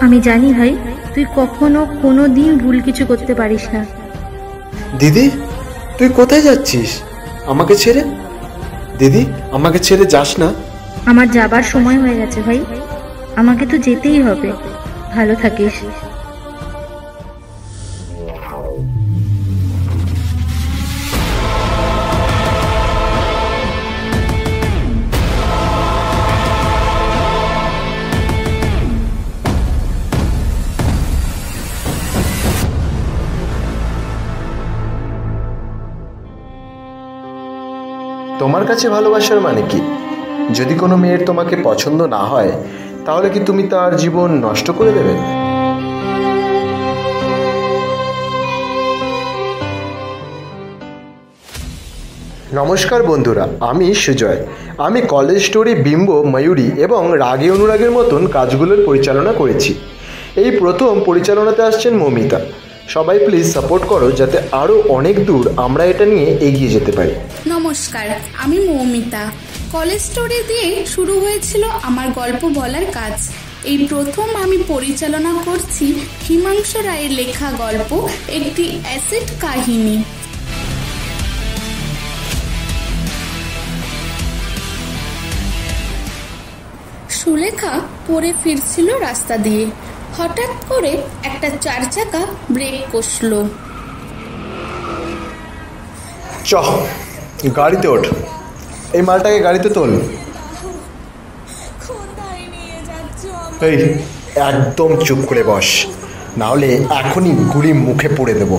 আমি জানি ভাই তুই কখনো কোনো দিন ভুল কিছু করতে পারিস না। দিদি তুই কোথায় যাচ্ছিস? আমাকে ছেড়ে? দিদি আমাকে ছেড়ে যাস না। আমার যাবার সময় হয়ে গেছে ভাই। আমাকে তো যেতেই হবে। ভালো থাকিস। কাছে ভালোবাসার মানে কি? যদি কোনো মেয়ের তোমাকে পছন্দ না হয়, তাহলে কি তুমি তার জীবন নষ্ট করে দেবে? নমস্কার বন্ধুরা, আমি সুজয়। আমি কলেজ স্টোরি বিম্ব, ময়ূরী এবং রাগে অনুরাগের মতন কাজগুলোর পরিচালনা করেছি। এই প্রথম পরিচালনাতে আসছেন মমিতা। সবাই প্লিজ সাপোর্ট করো যাতে আরও অনেক দূর আমরা এটা নিয়ে এগিয়ে যেতে পারি। নমস্কার, আমি মৌমিতা। কলেজ স্টোরি দিয়ে শুরু হয়েছিল আমার গল্প বলার কাজ। এই প্রথম আমি পরিচালনা করছি হিমাংশু রায়ের লেখা গল্প, একটি অ্যাসিড কাহিনী। সুলেখা পরে ফিরছিল রাস্তা দিয়ে। হঠাৎ করে একটা চার চাকা ব্রেক কষল। চ গাড়িতে ওঠ। এই মালটাকে গাড়িতে তোল। এই একদম চুপ করে বস। নাহলে এখনই গুলি মুখে পুড়ে দেব।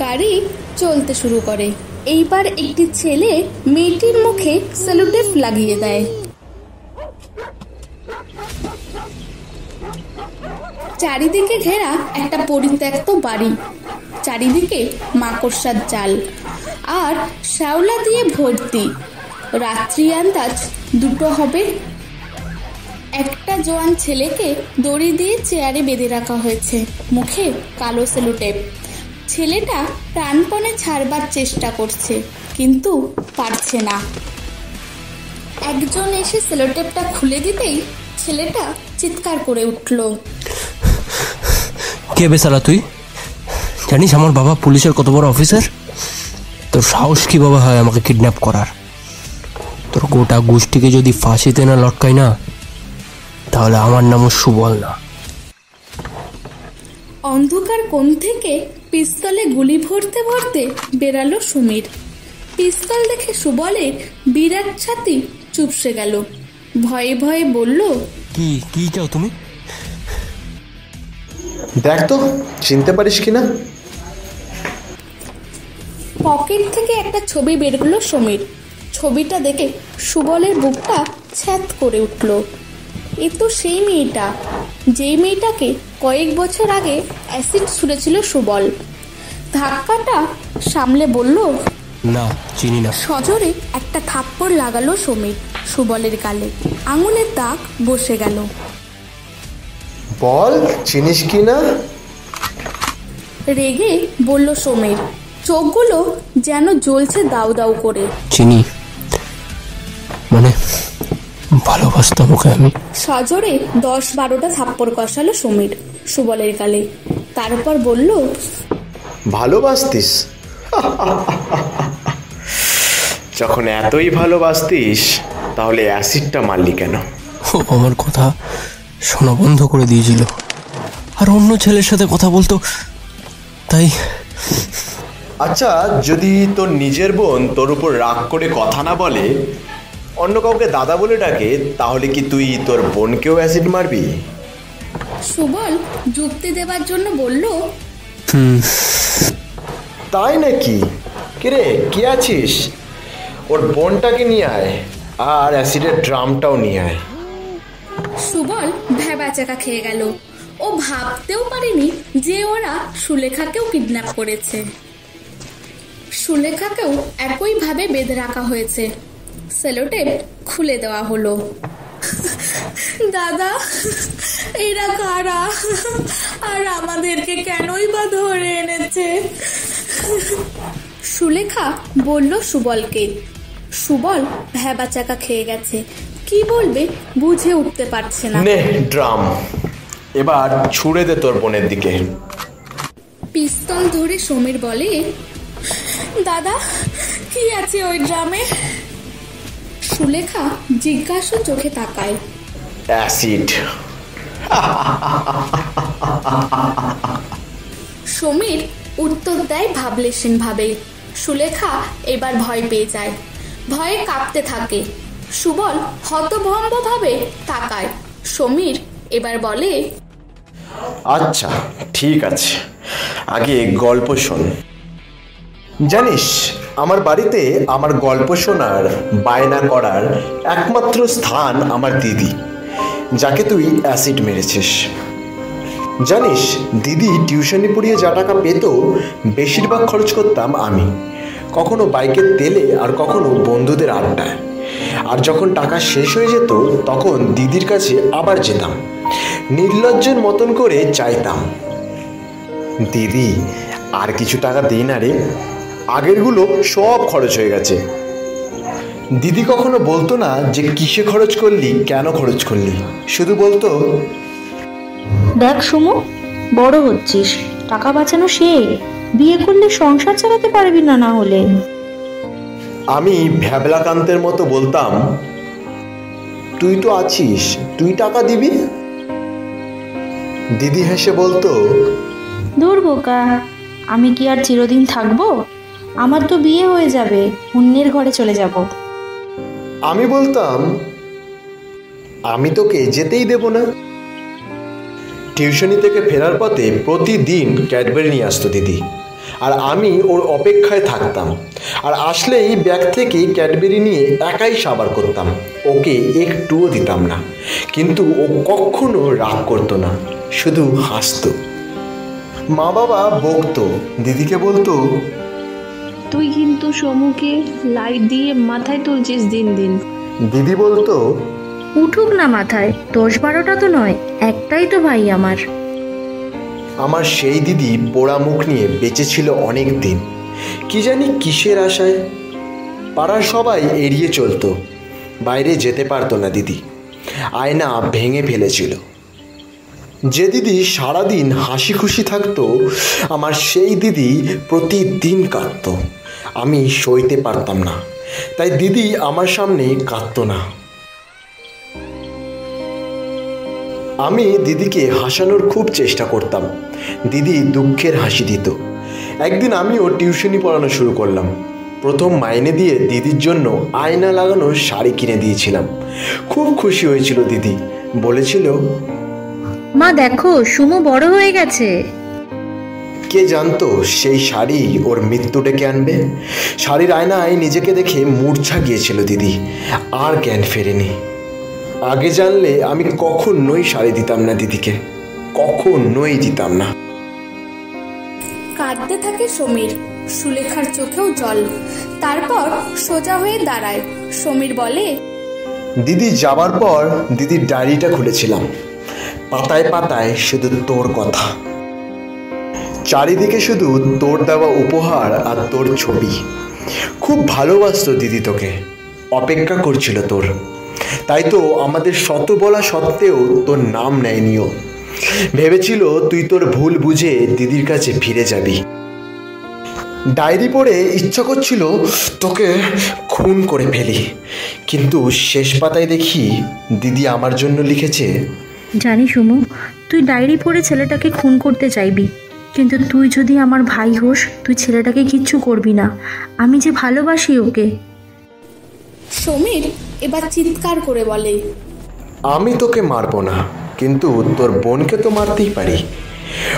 গাড়ি চলতে শুরু করে। এইবার একটি ছেলে মেয়েটির মুখে সেলুটেপ লাগিয়ে দেয়। চারিদিকে ঘেরা একটা পরিত্যক্ত বাড়ি। চারিদিকে মাকড়সার জাল আর শ্যাওলা দিয়ে ভর্তি। রাত্রি আন্দাজ দুটো হবে। একটা জোয়ান ছেলেকে দড়ি দিয়ে চেয়ারে বেঁধে রাখা হয়েছে। মুখে কালো সেলুটেপ। ছেলেটা প্রাণপণে ছাড়বার চেষ্টা করছে, কিন্তু পারছে না। একজন এসে সেলোটেপটা খুলে দিতেই ছেলেটা চিৎকার করে উঠল। কে বেসালা তুই? জানিস আমার বাবা পুলিশের কত বড় অফিসার তোর সাহস কি বাবা হয় আমাকে কিডন্যাপ করার তোর গোটা গোষ্ঠীকে যদি ফাঁসিতে না লটকাই না তাহলে আমার নামও সুবল না। অন্ধকার কোণ থেকে পিস্তলে গুলি ভরতে ভরতে বেরালো সুমির পিস্তল দেখে সুবলের বিরাট ছাতি চুপসে গেল। ভয়ে ভয়ে বলল কি কি চাও তুমি? দেখ তো চিনতে পারিস কি না পকেট থেকে একটা ছবি বের করল সমীর। ছবিটা দেখে সুবলের বুকটা ছ্যাত করে উঠল। এ তো সেই মেয়েটা যেই মেয়েটাকে কয়েক বছর আগে অ্যাসিড ছুঁড়েছিল সুবল। ধাক্কাটা সামলে বলল না চিনি না। সজোরে একটা থাপ্পড় লাগালো সমীর সুবলের গালে। আঙুলের দাগ বসে গেল। বল চিনিস কি না রেগে বলল সমীর চোখগুলো যেন জ্বলছে দাউ দাউ করে। চিনি। মানে ভালোবাসতাম ওকে আমি। সজোরে দশ বারোটা থাপ্পড় কষালো সমীর সুবলের গালে। তারপর বলল ভালোবাসতিস? যখন এতই ভালোবাসতিস তাহলে অ্যাসিডটা মারলি কেন? আমার কথা শোনা বন্ধ করে দিয়েছিল। আর অন্য ছেলের সাথে কথা বলতো তাই আচ্ছা যদি তোর নিজের বোন তোর উপর রাগ করে কথা না বলে অন্য কাউকে দাদা বলে ডাকে তাহলে কি তুই তোর বোনকেও অ্যাসিড মারবি? সুবল যুক্তি দেবার জন্য বলল তাই নাকি? কিরে কি আছিস? ওর বোনটাকে নিয়ে আয় আর অ্যাসিডের ড্রামটাও নিয়ে আয়। সুবল চাকা খেয়ে গেল। ও ভাবতেও পারেনি যে ওরা সুলেখাকেও কিডন্যাপ করেছে। সুলেখাকেও একইভাবে বেঁধে রাখা হয়েছে। সেলোটেপ খুলে দেওয়া হলো। দাদা, এরা কারা? আর আমাদেরকে কেনই বা ধরে এনেছে? সুলেখা বলল সুবলকে, সুবল ভেবা চাকা খেয়ে গেছে। কি বলবে? বুঝে উঠতে পারছে না। নে ড্রাম। এবার ছুড়ে দে তোর বোনের দিকে। পিস্তল ধরে সমীর বলে দাদা কি আছে ওই ড্রামে? সুলেখা জিজ্ঞাসা চোখে তাকায়। অ্যাসিড। সমীর উত্তর দেয় ভাবলেশীন ভাবে সুলেখা এবার ভয় পেয়ে যায়। ভয়ে কাঁপতে থাকে। সুবল হতভম্ব ভাবে তাকায়। সমীর এবার বলে আচ্ছা ঠিক আছে। আগে গল্প শোন। জানিস, আমার বাড়িতে আমার গল্প শোনার, বায়না করার একমাত্র স্থান আমার দিদি, যাকে তুই অ্যাসিড মেরেছিস। জানিস, দিদি টিউশনি পড়িয়ে যা টাকা পেত, বেশিরভাগ খরচ করতাম আমি। কখনো বাইকের তেলে আর কখনো বন্ধুদের আড্ডায়। আর যখন টাকা শেষ হয়ে যেত, তখন দিদির কাছে আবার যেতাম। নির্লজ্জের মতন করে চাইতাম। দিদি, আর কিছু টাকা দিই না রে। আগেরগুলো সব খরচ হয়ে গেছে। দিদি কখনো বলতো না যে কিসে খরচ করলি, কেন খরচ করলি? শুধু বলতো, দেখ সুমু, বড় হচ্ছিস। টাকা বাঁচানো সে বিয়ে করলে সংসার চালাতে পারবি না না হলে। আমি ভ্যাবলাকান্তের মতো বলতাম তুই তো আছিস তুই টাকা দিবি? দিদি হেসে বলতো দূর বোকা আমি কি আর চিরদিন থাকব? আমার তো বিয়ে হয়ে যাবে অন্যের ঘরে চলে যাব। আমি বলতাম আমি তোকে যেতেই দেব না। টিউশনি থেকে ফেরার পথে প্রতিদিন ক্যাডবেরি নিয়ে আসতো দিদি। আর আমি ওর অপেক্ষায় থাকতাম। আর আসলেই ব্যাগ থেকে ক্যাডবেরি নিয়ে একাই সাবার করতাম। ওকে একটুও দিতাম না। কিন্তু ও কখনো রাগ করতো না শুধু হাসতো। মা বাবা বকতো দিদিকে বলতো তুই কিন্তু সমুকে লাইট দিয়ে মাথায় তুলছিস দিন দিন। দিদি বলতো উঠুক না মাথায় দশ বারোটা তো নয় একটাই তো ভাই আমার। আমার সেই দিদি পোড়া মুখ নিয়ে বেঁচে ছিল অনেক দিন কি জানি কিসের আশায়? পাড়ার সবাই এড়িয়ে চলতো। বাইরে যেতে পারতো না দিদি। আয়না ভেঙে ফেলেছিল। যে দিদি সারাদিন হাসি খুশি থাকতো, আমার সেই দিদি প্রতিদিন কাঁদতো। আমি সইতে পারতাম না। তাই দিদি আমার সামনে কাঁদতো না। আমি দিদিকে হাসানোর খুব চেষ্টা করতাম। দিদি দুঃখের হাসি দিত। একদিন আমিও টিউশনি পড়ানো শুরু করলাম। প্রথম মাইনে দিয়ে দিদির জন্য আয়না লাগানো শাড়ি কিনে দিয়েছিলাম। খুব খুশি হয়েছিল দিদি। বলেছিল মা দেখো সুমু বড় হয়ে গেছে। কে জানতো সেই শাড়ি ওর মৃত্যু ডেকে আনবে? শাড়ির আয়নায় নিজেকে দেখে মূর্ছা গিয়েছিল দিদি। আর জ্ঞান ফেরেনি। আগে জানলে আমি কখনোই শাড়ি দিতাম না দিদিকে। কখনোই দিতাম না। কাঁদতে থাকে সমীর। সুলেখার চোখেও জল। তারপর সোজা হয়ে দাঁড়ায়। সমীর বলে দিদি যাবার পর দিদির ডায়েরিটা খুলেছিলাম। পাতায় পাতায় শুধু তোর কথা। চারিদিকে শুধু তোর দেওয়া উপহার আর তোর ছবি। খুব ভালোবাসতো দিদি তোকে। অপেক্ষা করছিল তোর। তাই তো আমাদের শত বলা সত্ত্বেও তোর নাম নেয়নিও। ভেবেছিল তুই তোর ভুল বুঝে দিদির কাছে ফিরে যাবি। ডায়েরি পড়ে ইচ্ছা করছিল তোকে খুন করে ফেলি। কিন্তু শেষ পাতায় দেখি দিদি আমার জন্য লিখেছে জানি সুমু তুই ডায়েরি পড়ে ছেলেটাকে খুন করতে চাইবি। কিন্তু তুই যদি আমার ভাই হোস তুই ছেলেটাকে কিচ্ছু করবি না। আমি যে ভালোবাসি ওকে। সমীর এবার চিৎকার করে বলে আমি তোকে মারবো না কিন্তু তোর বোনকে তো মারতেই পারি।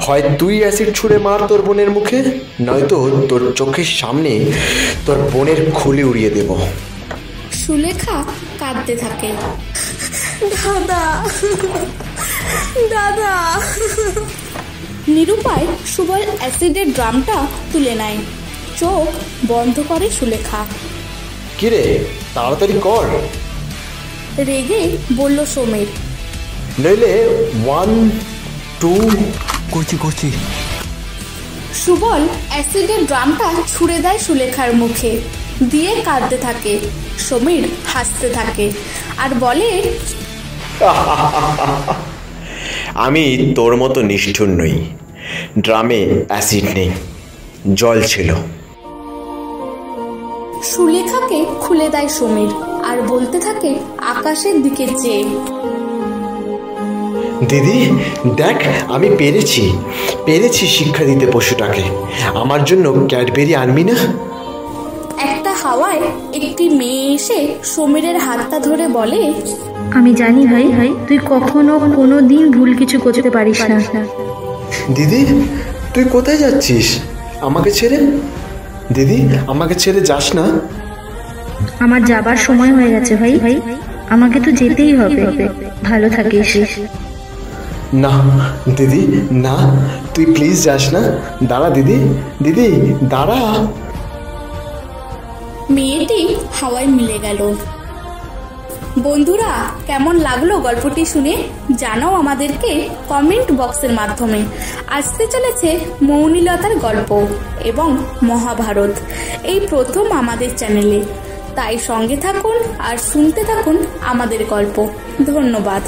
হয় তুই অ্যাসিড ছুঁড়ে মার তোর বোনের মুখে নয়তো তোর চোখের সামনে তোর বোনের খুলে উড়িয়ে দেব। সুলেখা কাঁদতে থাকে। দাদা দাদা। নিরুপায় সুবল অ্যাসিডের ড্রামটা তুলে নেয়। চোখ বন্ধ করে সুলেখা। কিরে তাড়াতাড়ি কর। রেগে বলল সমীর। নইলে ওয়ান টু করছি করছি। সুবল অ্যাসিডের ড্রামটা ছুঁড়ে দেয় সুলেখার মুখে। দিয়ে কাঁদতে থাকে। সমীর হাসতে থাকে। আর বলে আমি তোর মতো নিষ্ঠুর নই। ড্রামে অ্যাসিড নেই। জল ছিল। সুলেখাকে খুলে দেয় সমীর আর বলতে থাকে আকাশের দিকে চেয়ে দিদি দেখ আমি পেরেছি। পেরেছি শিক্ষা দিতে পশুটাকে। আমার জন্য ক্যাডবেরি আনবি না? একটা হাওয়ায় একটি মেয়ে এসে সমীরের হাতটা ধরে বলে আমি জানি ভাই ভাই তুই কখনো কোনো দিন ভুল কিছু করতে পারিস না। দিদি তুই কোথায় যাচ্ছিস? আমাকে ছেড়ে? দিদি আমাকে ছেড়ে যাস না। আমার যাবার সময় হয়ে গেছে ভাই। ভাই আমাকে তো যেতেই হবে। ভালো থাকিস। না দিদি না তুই প্লিজ যাস না। দাঁড়া দিদি দিদি দাঁড়া। মেয়েটি হাওয়ায় মিলে গেল। বন্ধুরা, কেমন লাগল গল্পটি শুনে? জানাও আমাদেরকে কমেন্ট বক্সের মাধ্যমে। আসতে চলেছে মৌনীলতার গল্প এবং মহাভারত, এই প্রথম আমাদের চ্যানেলে। তাই সঙ্গে থাকুন আর শুনতে থাকুন আমাদের গল্প। ধন্যবাদ।